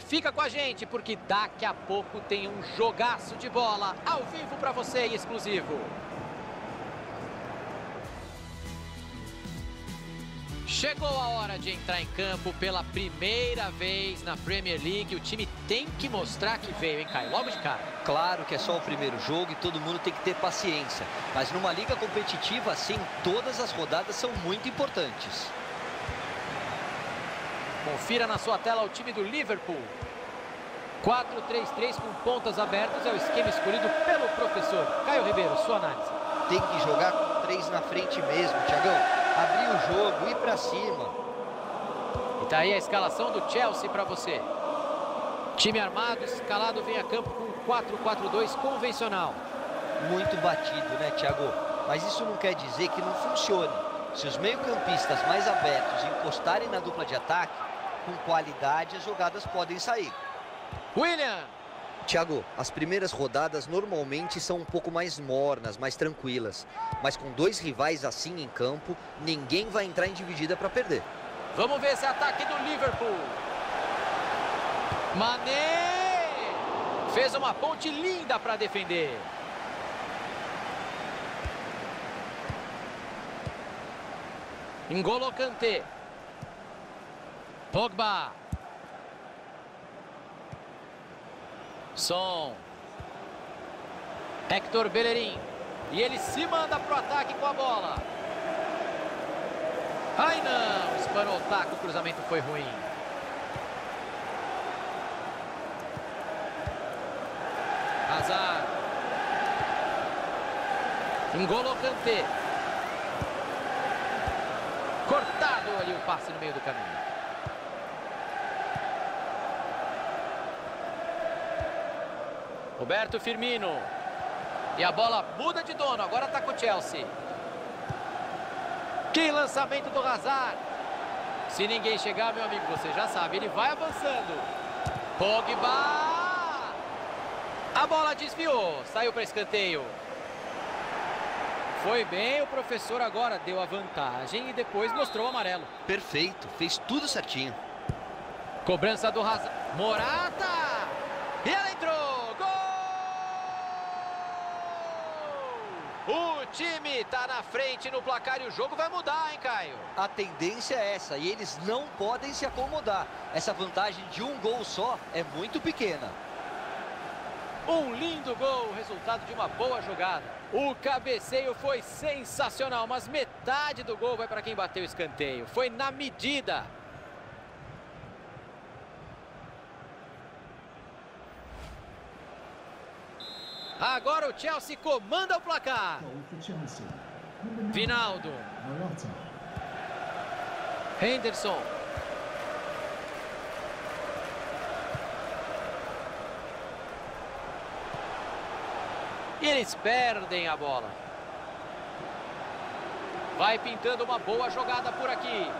Fica com a gente, porque daqui a pouco tem um jogaço de bola ao vivo para você e exclusivo. Chegou a hora de entrar em campo pela primeira vez na Premier League. O time tem que mostrar que veio, hein, Caio? Logo de cara. Claro que é só o primeiro jogo e todo mundo tem que ter paciência. Mas numa liga competitiva assim, todas as rodadas são muito importantes. Confira na sua tela o time do Liverpool. 4-3-3 com pontas abertas é o esquema escolhido pelo professor. Caio Ribeiro, sua análise. Tem que jogar com três na frente mesmo, Tiagão. Abrir o jogo, ir para cima. E tá aí a escalação do Chelsea para você. Time armado, escalado, vem a campo com 4-4-2 convencional. Muito batido, né, Thiago? Mas isso não quer dizer que não funcione. Se os meio-campistas mais abertos encostarem na dupla de ataque, com qualidade as jogadas podem sair. William! Thiago, as primeiras rodadas normalmente são um pouco mais mornas, mais tranquilas. Mas com dois rivais assim em campo, ninguém vai entrar em dividida para perder. Vamos ver esse ataque do Liverpool. Mané! Fez uma ponte linda para defender. Engolo Kanté. Pogba. Som. Hector Bellerin. E ele se manda pro ataque com a bola. Ai não, espanou o taco, o cruzamento foi ruim. Hazard. Engolo Kanté. Cortado ali o passe no meio do caminho. Roberto Firmino. E a bola muda de dono, agora está com o Chelsea. Que lançamento do Hazard. Se ninguém chegar, meu amigo, você já sabe, ele vai avançando. Pogba. A bola desviou, saiu para escanteio. Foi bem, o professor agora deu a vantagem e depois mostrou o amarelo. Perfeito, fez tudo certinho. Cobrança do Hazard. Morata! E ela entrou! Gol! O time está na frente no placar e o jogo vai mudar, hein, Caio? A tendência é essa e eles não podem se acomodar. Essa vantagem de um gol só é muito pequena. Um lindo gol, resultado de uma boa jogada. O cabeceio foi sensacional, mas metade do gol vai para quem bateu o escanteio. Foi na medida. Agora o Chelsea comanda o placar. Vinaldo. Henderson. E eles perdem a bola. Vai pintando uma boa jogada por aqui.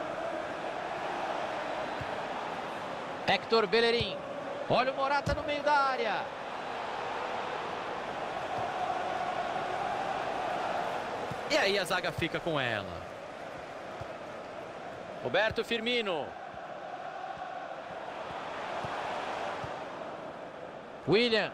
Hector Bellerin. Olha o Morata no meio da área. E aí a zaga fica com ela. Roberto Firmino. William.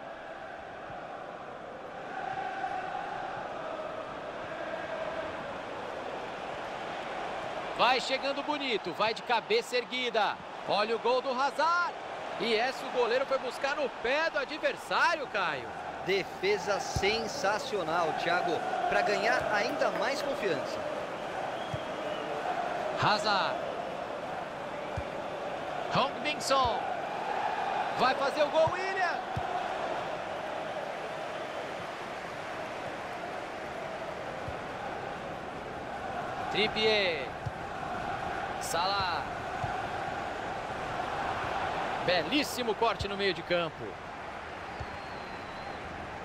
Vai chegando bonito, vai de cabeça erguida. Olha o gol do Hazard. E essa o goleiro foi buscar no pé do adversário, Caio. Defesa sensacional, Thiago, para ganhar ainda mais confiança. Hazard. Hong Min-son. Vai fazer o gol, William. Trippier. Salah. Belíssimo corte no meio de campo.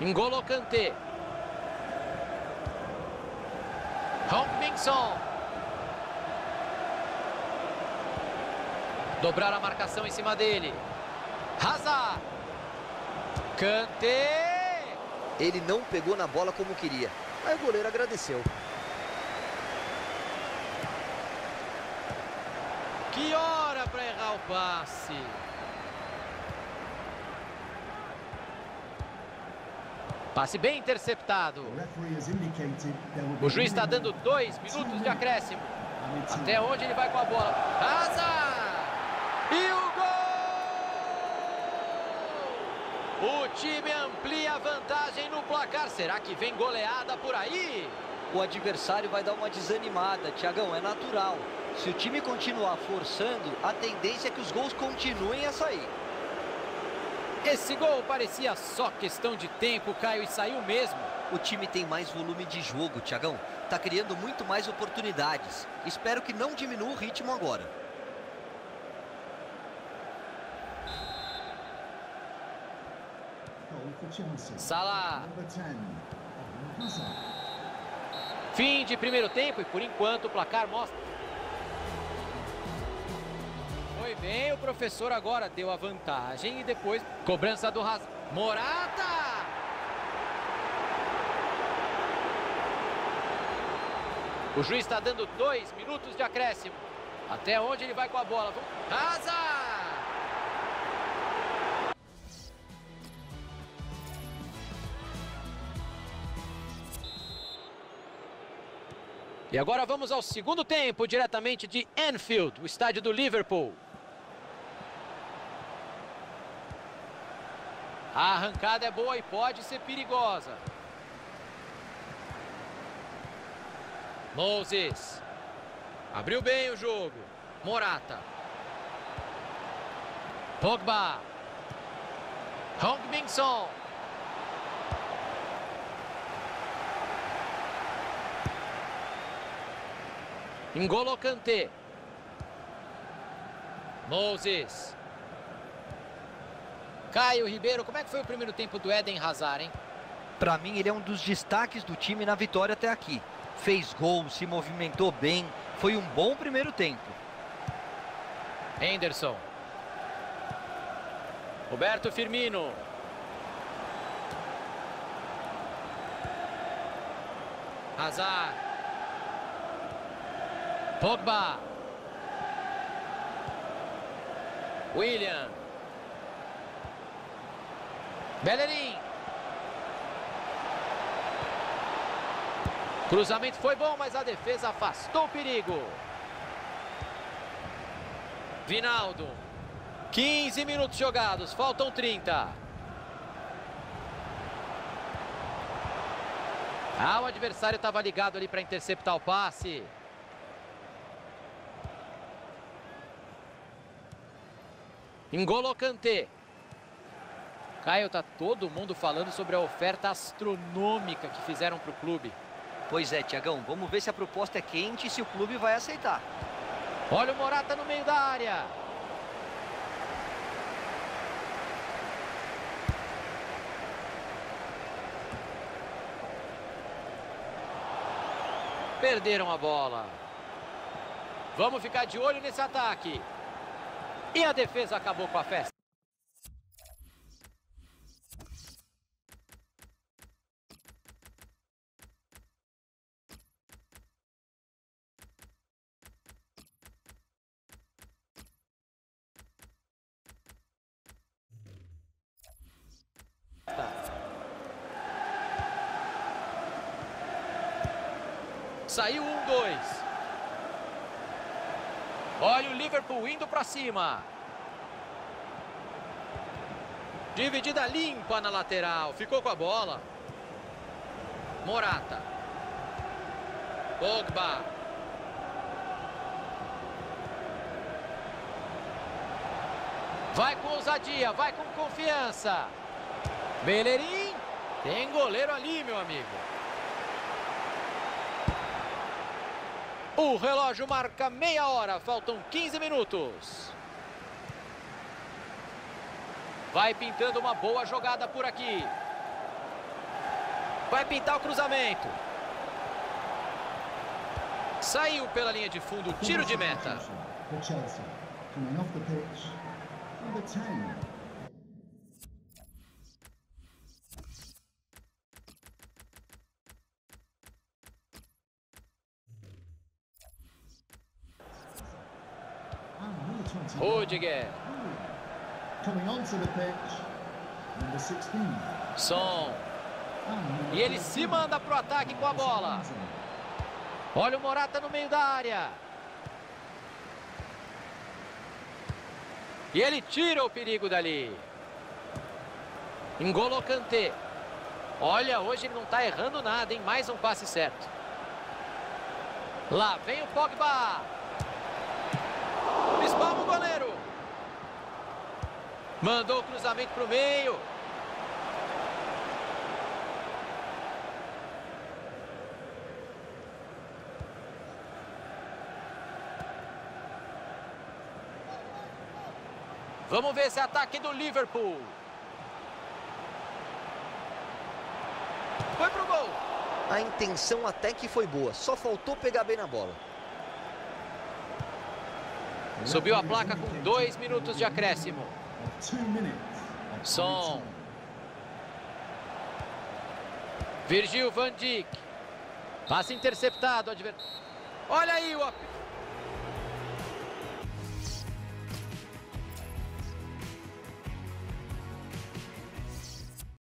Engolo Kanté. Hong Min-son. Dobrar a marcação em cima dele. Hazard. Kanté. Ele não pegou na bola como queria. Aí o goleiro agradeceu. Que hora para errar o passe. Passe bem interceptado. O juiz está dando dois minutos de acréscimo. Até onde ele vai com a bola? Hazard! E o gol! O time amplia a vantagem no placar. Será que vem goleada por aí? O adversário vai dar uma desanimada, Tiagão, é natural. Se o time continuar forçando, a tendência é que os gols continuem a sair. Esse gol parecia só questão de tempo, Caio, e saiu mesmo. O time tem mais volume de jogo, Tiagão. Tá criando muito mais oportunidades. Espero que não diminua o ritmo agora. Salah. Fim de primeiro tempo e por enquanto o placar mostra. Bem, o professor agora deu a vantagem e depois cobrança do Raz. Morata! O juiz está dando dois minutos de acréscimo. Até onde ele vai com a bola? Hazard! E agora vamos ao segundo tempo, diretamente de Anfield, o estádio do Liverpool. A arrancada é boa e pode ser perigosa. Moses. Abriu bem o jogo. Morata. Pogba. Hong Min-son. Engolo Kanté. Moses. Caio Ribeiro, como é que foi o primeiro tempo do Eden Hazard, hein? Para mim, ele é um dos destaques do time na vitória até aqui. Fez gol, se movimentou bem, foi um bom primeiro tempo. Henderson. Roberto Firmino. Hazard. Pogba. William. Bellerin. Cruzamento foi bom, mas a defesa afastou o perigo. Vinaldo. 15 minutos jogados, faltam 30. Ah, o adversário estava ligado ali para interceptar o passe. Engolo Kanté. Caio, tá todo mundo falando sobre a oferta astronômica que fizeram para o clube. Pois é, Tiagão, vamos ver se a proposta é quente e se o clube vai aceitar. Olha o Morata no meio da área. Perderam a bola. Vamos ficar de olho nesse ataque. E a defesa acabou com a festa. Saiu um, dois. Olha o Liverpool indo para cima. Dividida limpa na lateral. Ficou com a bola. Morata. Pogba. Vai com ousadia, vai com confiança. Bellerin. Tem goleiro ali, meu amigo. O relógio marca meia hora, faltam 15 minutos. Vai pintando uma boa jogada por aqui. Vai pintar o cruzamento. Saiu pela linha de fundo, tiro de meta. Rudiger. Coming onto the pitch, number 16. Som. E ele se manda para o ataque com a bola. Olha o Morata no meio da área. E ele tira o perigo dali. Engolo Kanté. Olha, hoje ele não está errando nada, hein? Mais um passe certo. Lá vem o Pogba. Espalma o goleiro. Mandou o cruzamento para o meio. Vamos ver esse ataque do Liverpool. Foi pro gol. A intenção até que foi boa, só faltou pegar bem na bola. Subiu a placa com dois minutos de acréscimo. Som. Virgil van Dijk. Passe interceptado. Olha aí o...